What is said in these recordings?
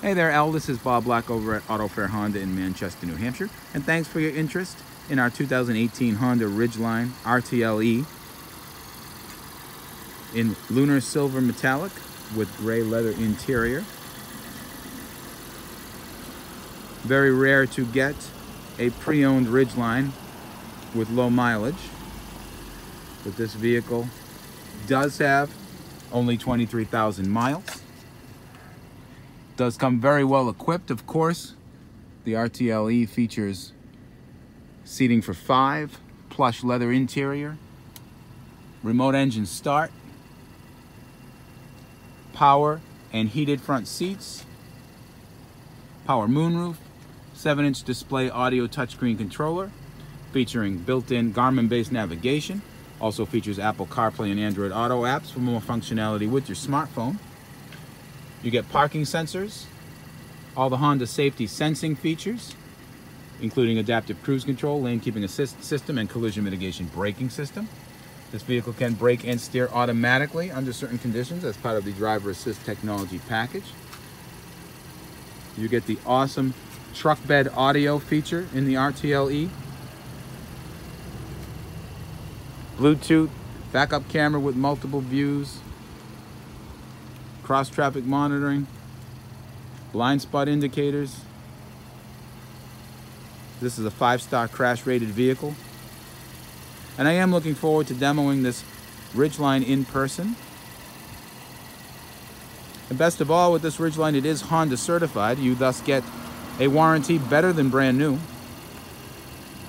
Hey there, Al. This is Bob Black over at AutoFair Honda in Manchester, New Hampshire. And thanks for your interest in our 2018 Honda Ridgeline RTLE in lunar silver metallic with gray leather interior. Very rare to get a pre-owned Ridgeline with low mileage. But this vehicle does have only 23,000 miles does come very well equipped, of course. The RTLE features seating for five, plush leather interior, remote engine start, power and heated front seats, power moonroof, 7-inch display audio touchscreen controller, featuring built-in Garmin-based navigation, also features Apple CarPlay and Android Auto apps for more functionality with your smartphone. You get parking sensors, all the Honda safety sensing features, including adaptive cruise control, lane keeping assist system, and collision mitigation braking system. This vehicle can brake and steer automatically under certain conditions as part of the driver assist technology package. You get the awesome truck bed audio feature in the RTLE. Bluetooth, backup camera with multiple views, cross traffic monitoring, blind spot indicators. This is a five-star crash rated vehicle. And I am looking forward to demoing this Ridgeline in person. And best of all, with this Ridgeline, it is Honda certified. You thus get a warranty better than brand new.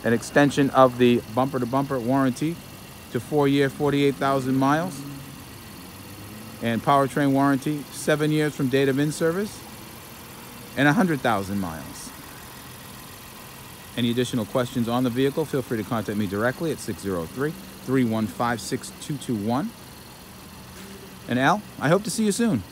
An extension of the bumper-to-bumper -bumper warranty to four-year, 48,000 miles and powertrain warranty, seven years from date of in-service, and 100,000 miles. Any additional questions on the vehicle, feel free to contact me directly at 603-315-6221. And Al, I hope to see you soon.